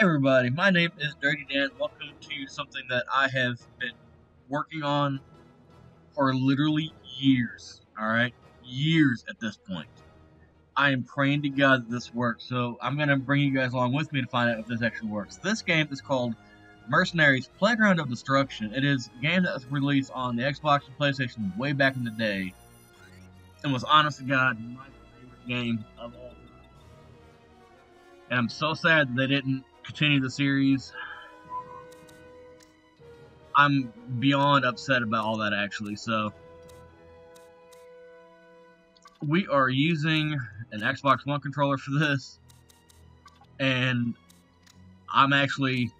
everybody, my name is Dirty Dan. Welcome to something that I have been working on for literally years. Alright? Years at this point. I am praying to God that this works, so I'm going to bring you guys along with me to find out if this actually works. This game is called Mercenaries Playground of Destruction. It is a game that was released on the Xbox and PlayStation way back in the day, and was honest to God my favorite game of all time. And I'm so sad they didn't continue the series. I'm beyond upset about all that actually, so we are using an Xbox One controller for this, and I'm actually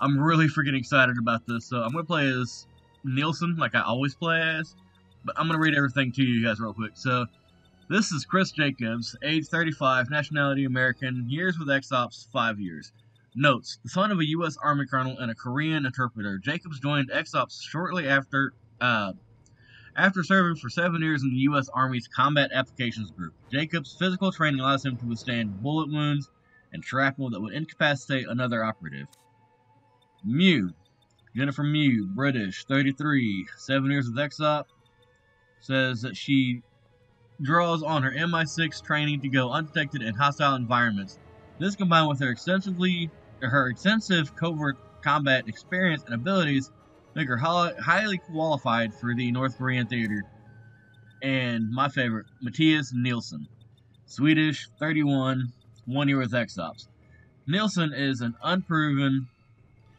I'm really freaking excited about this. So I'm gonna play as Nilsson, like I always play as, but I'm gonna read everything to you guys real quick. So this is Chris Jacobs, age 35, nationality American, years with ExOps, 5 years. Notes, the son of a U.S. Army colonel and a Korean interpreter, Jacobs joined ExOps shortly after uh, after serving for seven years in the U.S. Army's Combat Applications Group. Jacobs' physical training allows him to withstand bullet wounds and shrapnel that would incapacitate another operative. Mew. Jennifer Mew, British, 33, 7 years with XOP, says that she draws on her MI6 training to go undetected in hostile environments. This combined with her extensively her extensive covert combat experience and abilities make her highly qualified for the North Korean theater. And my favorite, Mattias Nilsson, Swedish, 31, one year with ExOps. Nilsson is an unproven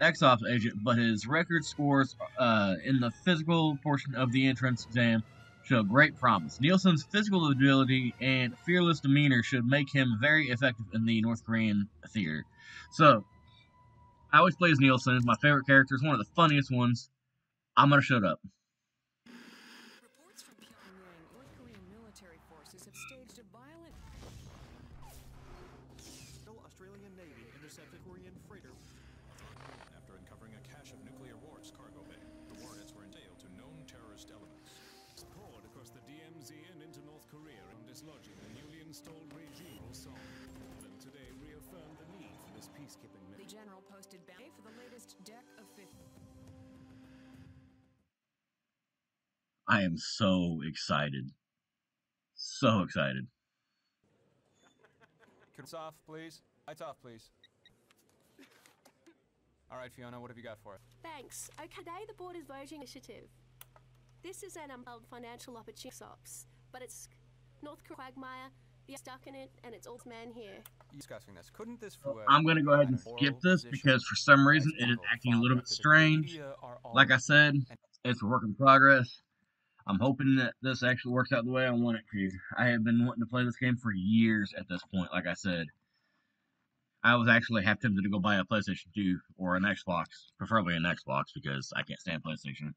ExOps agent, but his record scores uh, in the physical portion of the entrance exam show great promise. Nilsson's physical ability and fearless demeanor should make him very effective in the North Korean theater. So, I always play as Nilsson. It's my favorite character. It's one of the funniest ones. I'm gonna shut up. Reports from Pyongyang, North Korean military forces have staged a violent. Australian Navy intercepted Korean freighter after uncovering a cache of nuclear warheads cargo bay. The warheads were entailed to known terrorist elements. Poured across the DMZ and into North Korea and dislodging the newly installed regime Song. Then today reaffirmed the need for this peacekeeping mission. The general posted bounty for the latest deck of 50. I am so excited. So excited. Lights off, please. Lights off, please. All right, Fiona, what have you got for us? Thanks. Okay, today the board is voting initiative. This is an umbrella financial opportunity ops, but it's North Quagmire. You're stuck in it, and it's all man here. Discussing this, couldn't this? I'm going to go ahead and skip this because for some reason it is acting a little bit strange. Like I said, it's a work in progress. I'm hoping that this actually works out the way I want it to. I have been wanting to play this game for years at this point, like I said. I was actually half tempted to go buy a PlayStation 2 or an Xbox, preferably an Xbox because I can't stand PlayStation,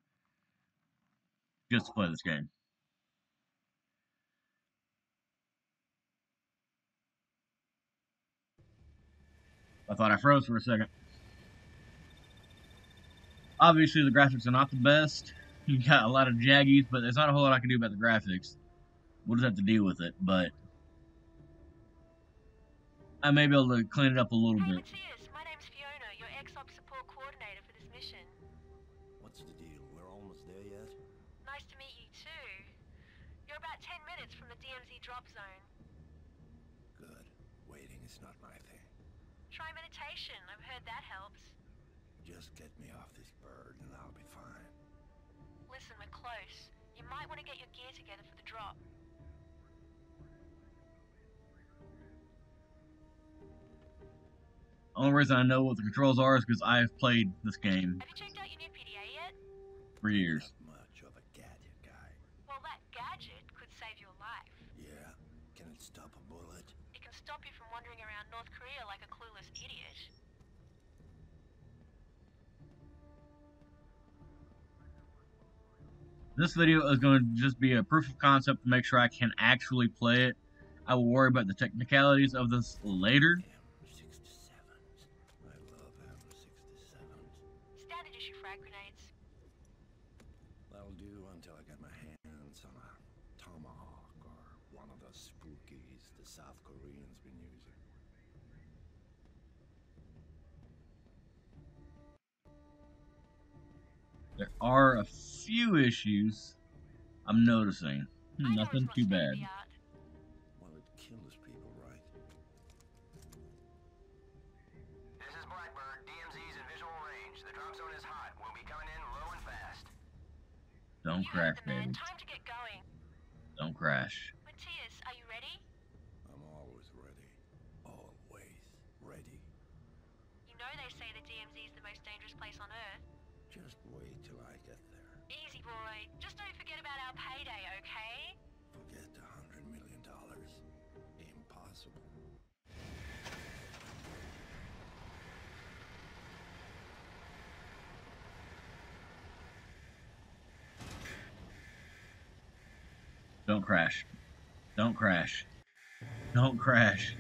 just to play this game. I thought I froze for a second. Obviously, the graphics are not the best you got a lot of jaggies, but there's not a whole lot I can do about the graphics. We'll just have to deal with it, but I may be able to clean it up a little bit. Try. I've heard that helps. Just get me off this bird and I'll be fine. Listen, we're close. You might want to get your gear together for the drop. Only reason I know what the controls are is because I have played this game. Have you checked out your new PDA yet? For years. Not much of a gadget guy. Well, that gadget could save your life. Yeah? Can it stop a bullet? It can stop you from wandering around North Korea like a clueless idiot. This video is going to just be a proof of concept to make sure I can actually play it. I will worry about the technicalities of this later. Standard issue frag grenades. There are a few issues I'm noticing. Hmm, I know Nothing too bad. Well, it kills people, right? This is Blackbird, DMZ's in visual range. The drop zone is hot. We'll be coming in low and fast. Don't You crash, baby. Time to get going. Don't crash. Don't crash. Don't crash. Don't crash.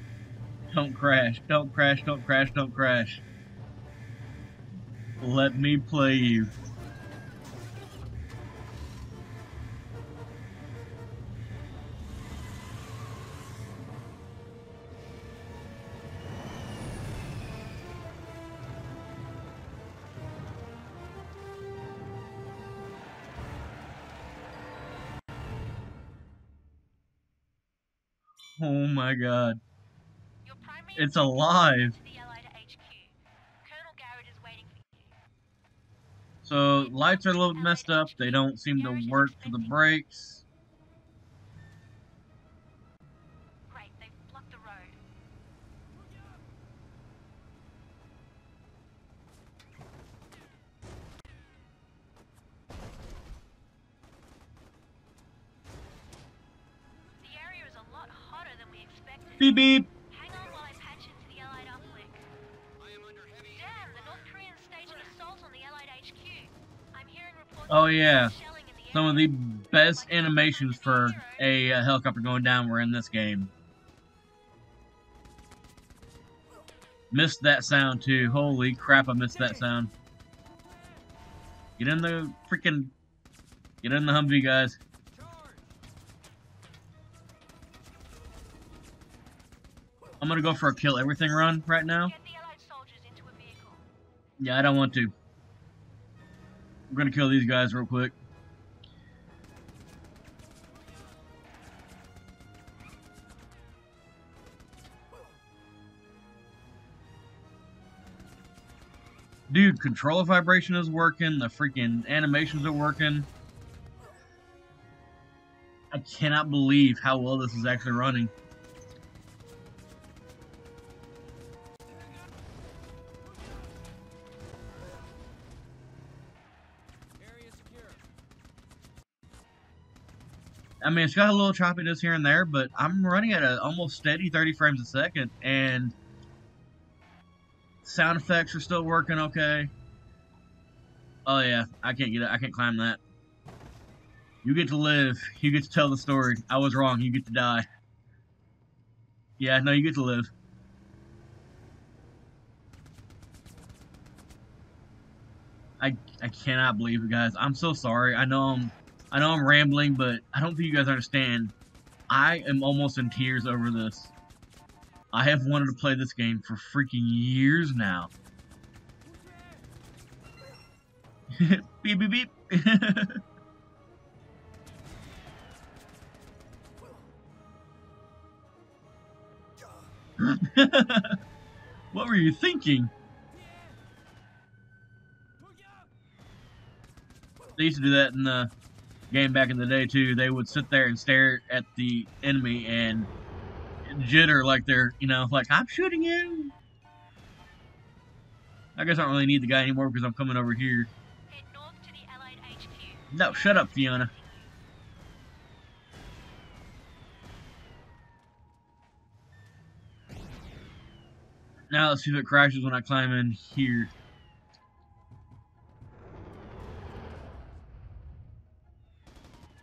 Don't crash. Don't crash. Don't crash. Don't crash. Let me play you. Oh my god. It's alive. to the Allied HQ. Colonel Garrett is waiting for you. So lights are a little messed up. They don't seem to work for the brakes. Beep beep. Hang on while I patch into the Allied uplink. I am under heavy Damn, the North Koreans staged an assault on the Allied HQ. I'm hearing reports Oh, yeah. shelling in the Some of the best animations for a uh, helicopter going down were in this game. Missed that sound too. Holy crap, I missed that sound. Get in the freaking. Get in the Humvee, guys. I'm gonna go for a kill everything run right now. Yeah, I don't want to. I'm gonna kill these guys real quick. Dude, controller vibration is working. The freaking animations are working. I cannot believe how well this is actually running. I mean, it's got a little choppiness here and there, but I'm running at a almost steady 30 frames a second, and sound effects are still working okay. Oh yeah, I can't get it. I can't climb that. You get to live. You get to tell the story. I was wrong. You get to die. Yeah, no, you get to live. I I cannot believe it, guys. I'm so sorry. I know I'm I know I'm rambling, but I don't think you guys understand. I am almost in tears over this. I have wanted to play this game for freaking years now. beep beep beep. what were you thinking? They used to do that in the game back in the day too. They would sit there and stare at the enemy and jitter like they're, you know, like I'm shooting you. I guess I don't really need the guy anymore because I'm coming over here. No, shut up, Fiona. Now let's see if it crashes when I climb in here.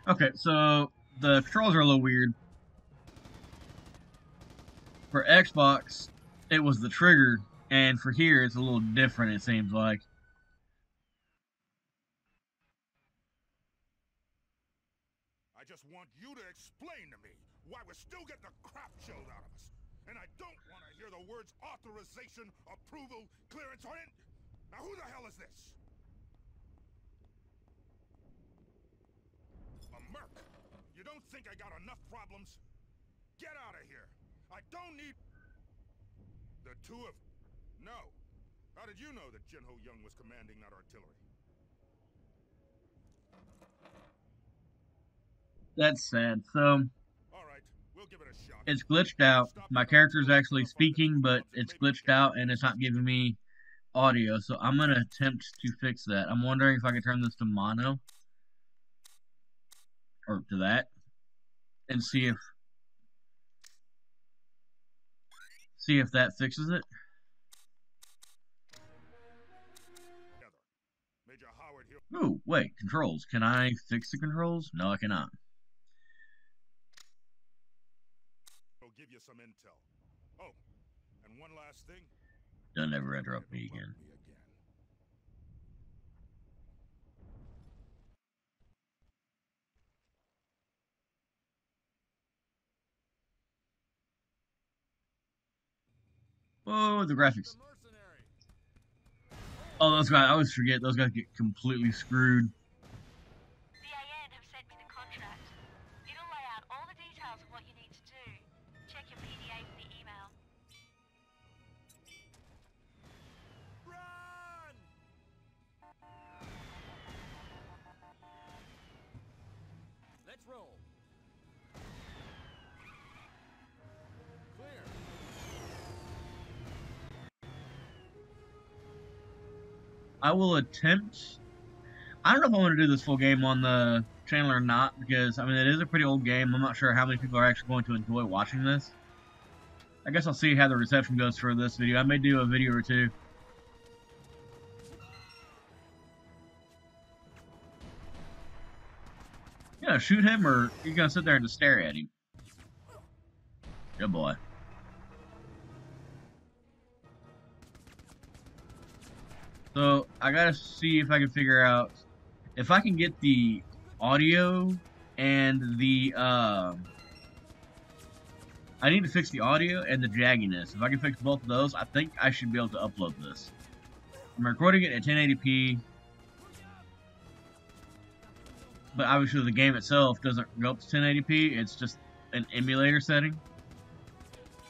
Okay, so the controls are a little weird. For Xbox, it was the trigger, and for here, it's a little different, it seems like. I just want you to explain to me why we're still getting the crap shelled out of us. And I don't want to hear the words authorization, approval, clearance, or in... Now who the hell is this? Merc. You don't think I got enough problems? Get out of here. I don't need the two of. No. How did you know that Jinho Young was commanding that artillery? That's sad. So All right, we'll give it a shot. it's glitched out. My character is actually speaking, but it's glitched out and it's not giving me audio. So I'm gonna attempt to fix that. I'm wondering if I can turn this to mono or to that and see if see if that fixes it. Together. Major Howard here. Oh, wait, controls. Can I fix the controls? No, I cannot. will give you some intel. Oh, and one last thing. Don't ever interrupt me again. Whoa, the graphics. Oh, those guys. I always forget. Those guys get completely screwed. Will attempt. I don't know if I want to do this full game on the channel or not because I mean it is a pretty old game. I'm not sure how many people are actually going to enjoy watching this. I guess I'll see how the reception goes for this video. I may do a video or two. Yeah, shoot him or you're gonna sit there and just stare at him. Good boy. So I gotta see if I can figure out if I can get the audio and the uh, I need to fix the audio and the jagginess. If I can fix both of those, I think I should be able to upload this. I'm recording it at 1080p, but obviously the game itself doesn't go up to 1080p. It's just an emulator setting,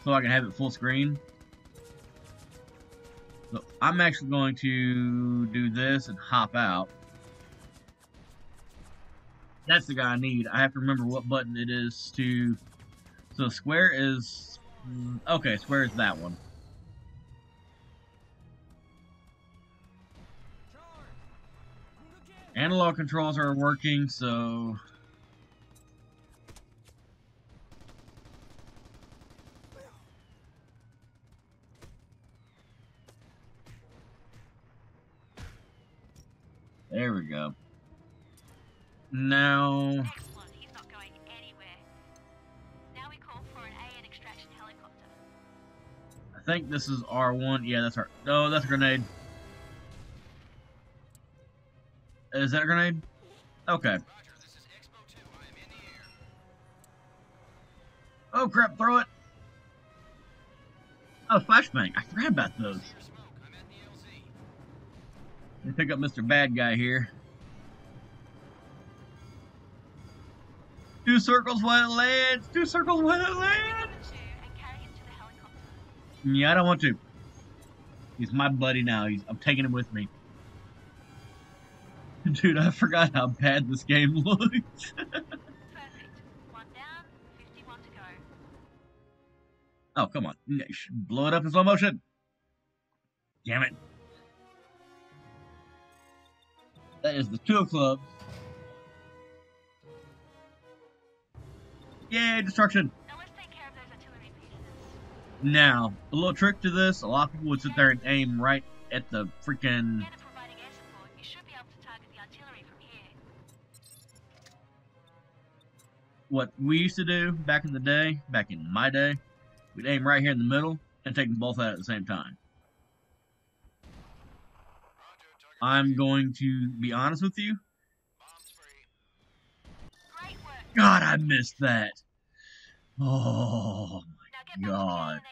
so I can have it full screen. So I'm actually going to do this and hop out. That's the guy I need. I have to remember what button it is to. So square is okay. Square is that one. Analog controls are working, so there we go. Now, Excellent, he's not going anywhere. Now we call for an AN extraction helicopter. I think this is R1. Yeah, that's our. No, that's a grenade. Is that a grenade? Okay. Roger, this is Expo 2. I am in the air. Oh crap! Throw it. Oh, flashbang. I forgot about those. Pick up Mr. Bad Guy here. Two circles when it lands. Two circles when it lands. Yeah, I don't want to. He's my buddy now. He's, I'm taking him with me. Dude, I forgot how bad this game looks. Down, 51 to go. oh, come on. Blow it up in slow motion. Damn it. That is the Tool Club. Yay, destruction. Now let's take care of those artillery pieces. Now, a little trick to this, a lot of people would sit there and aim right at the freaking Again, providing air support, you should be able to target the artillery from here. what we used to do back in the day, back in my day, we'd aim right here in the middle and take them both out at the same time. I'm going to be honest with you. Bombs free. Great work. God, I missed that. Oh, back God. to the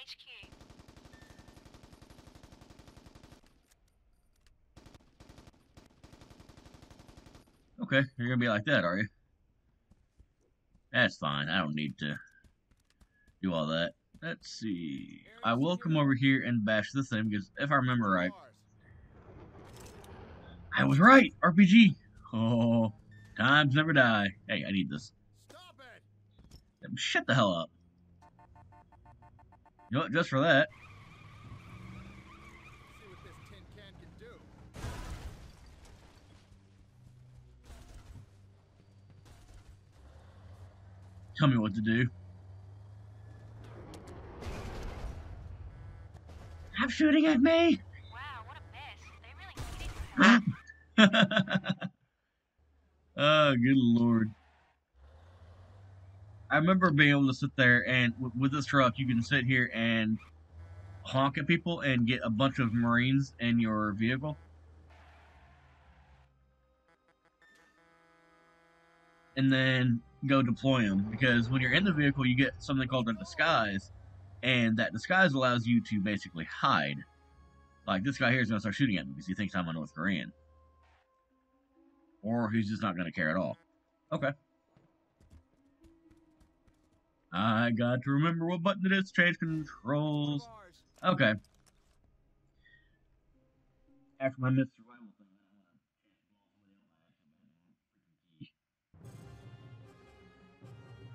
HQ. okay. You're gonna be like that, are you? That's fine. I don't need to do all that. Let's see. I will come over here and bash this thing because if I remember right, I was right. RPG. Oh, times never die. Hey, I need this. Stop it! Shut the hell up. You know? Just for that. See what this tin can can do. Tell me what to do. Stop shooting at me! Wow, what a mess. They really needed you. oh, good lord. I remember being able to sit there and w- with this truck, you can sit here and honk at people and get a bunch of Marines in your vehicle. And then go deploy them because when you're in the vehicle, you get something called a disguise, and that disguise allows you to basically hide. Like this guy here is gonna start shooting at me because he thinks I'm a North Korean, or he's just not gonna care at all. Okay. I got to remember what button it is to change controls. Okay. After my missed survival thing,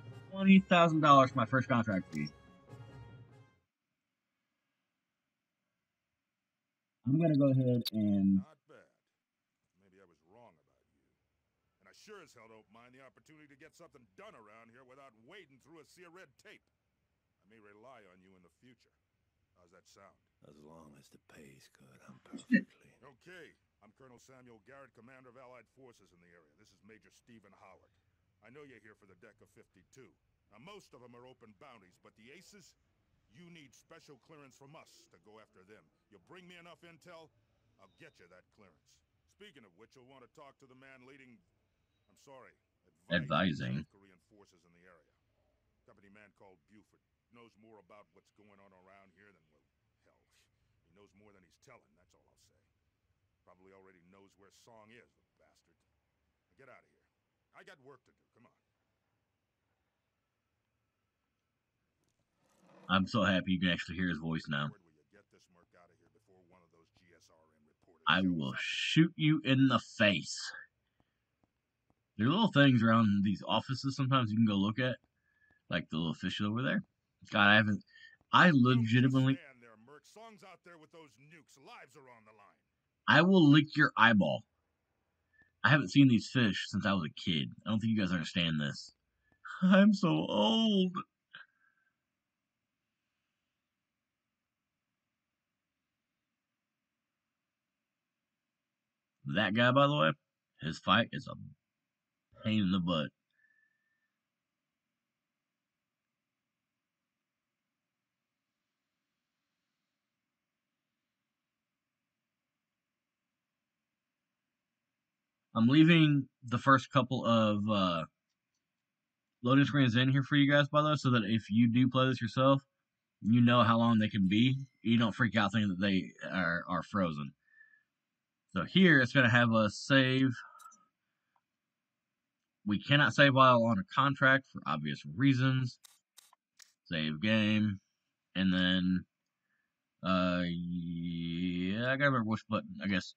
uh, twenty thousand dollars for my first contract fee. I'm gonna go ahead and Not bad. Maybe I was wrong about you. And I sure as hell don't mind the opportunity to get something done around here without wading through a sea of red tape. I may rely on you in the future. How's that sound? As long as the pay's good, I'm perfectly. Okay. I'm Colonel Samuel Garrett, Commander of Allied Forces in the area. This is Major Stephen Howard. I know you're here for the deck of 52. Now, most of them are open bounties, but the aces, you need special clearance from us to go after them. You'll bring me enough intel, I'll get you that clearance. Speaking of which, you'll want to talk to the man leading. Advising. Korean forces in the area. Company man called Buford knows more about what's going on around here than well, hell, he knows more than he's telling. That's all I'll say. Probably already knows where Song is, the bastard. Now get out of here. I got work to do. Come on. I'm so happy you can actually hear his voice now. Word will you get this merc out of here before one of those GSRN reporters I will shoot you in the face. There are little things around these offices sometimes you can go look at, like the little fish over there. God, I haven't. I legitimately, stand there, merc. Song's out there with those nukes. Lives are on the line. I will lick your eyeball. I haven't seen these fish since I was a kid. I don't think you guys understand this. I'm so old. That guy, by the way, his fight is a pain in the butt. I'm leaving the first couple of uh, loading screens in here for you guys, by the way, so that if you do play this yourself, you know how long they can be. You don't freak out thinking that they are, are frozen. So here it's going to have us save. We cannot save while on a contract for obvious reasons. Save game. And then, uh, yeah, I gotta remember which button. I guess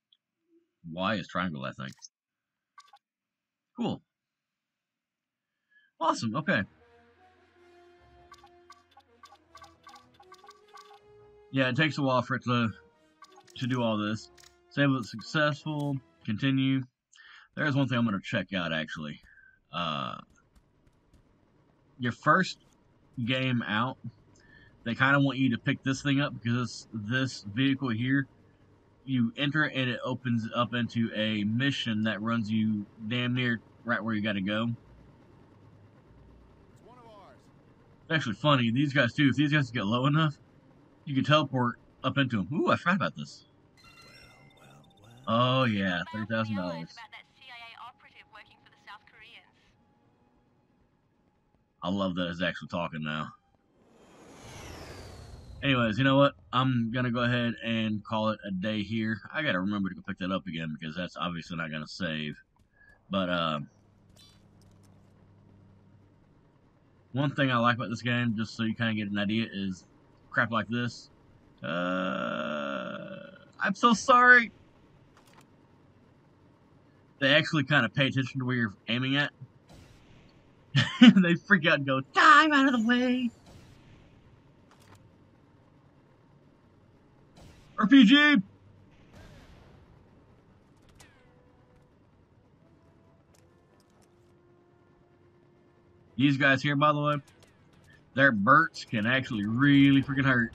Y is triangle, I think. Cool. Awesome, okay. Yeah, it takes a while for it to to do all this. Save it successful. Continue. There's one thing I'm going to check out actually uh, your first game out, they kind of want you to pick this thing up because this vehicle here, you enter and it opens up into a mission that runs you damn near right where you got to go. It's actually funny. These guys, too, if these guys get low enough, you can teleport up into them. Ooh, I forgot about this. Well, well, well. Oh, yeah, $3,000. I love that it's actually talking now. Anyways, you know what? I'm gonna go ahead and call it a day here. I gotta remember to go pick that up again because that's obviously not gonna save. But uh, One thing I like about this game, just so you kind of get an idea, is crap like this. Uh, I'm so sorry. They actually kind of pay attention to where you're aiming at. they freak out and go, "Time out of the way!" RPG. These guys here, by the way, their burts can actually really freaking hurt.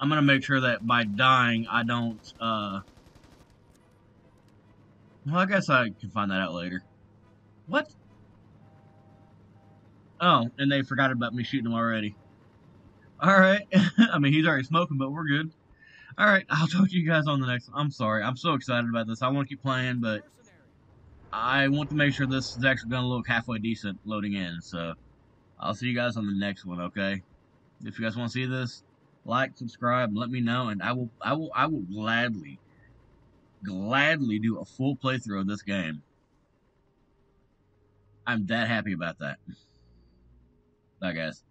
I'm gonna make sure that by dying, I don't, uh... Well, I guess I can find that out later. What? Oh, and they forgot about me shooting him already. Alright. I mean, he's already smoking, but we're good. Alright, I'll talk to you guys on the next one. I'm sorry. I'm so excited about this. I want to keep playing, but I want to make sure this is actually going to look halfway decent loading in. So, I'll see you guys on the next one, okay? If you guys want to see this, like, subscribe, let me know, and I will, I will, I will gladly, gladly do a full playthrough of this game. I'm that happy about that. Bye, guys.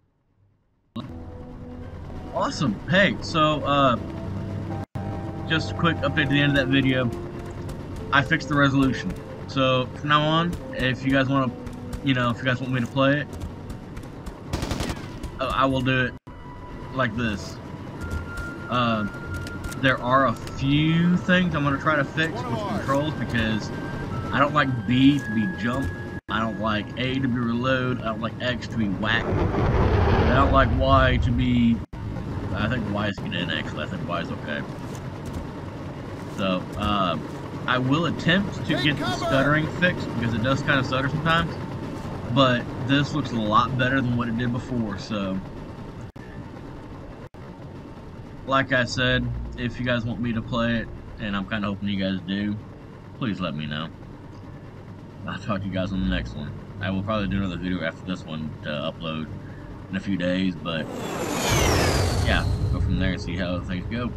Awesome. Hey, so, uh, just a quick update to the end of that video. I fixed the resolution. So, from now on, if you guys want to, you know, if you guys want me to play it, I will do it like this. Uh, there are a few things I'm going to try to fix with controls because I don't like B to be jump. I don't like A to be reload. I don't like X to be whack. I don't like Y to be... I think Y is get in, actually. I think Y is okay. So, uh, I will attempt to get the stuttering fixed because it does kind of stutter sometimes. But this looks a lot better than what it did before, so... Like I said, if you guys want me to play it, and I'm kind of hoping you guys do, please let me know. I'll talk to you guys on the next one. I will probably do another video after this one to upload in a few days, but yeah, go from there and see how things go.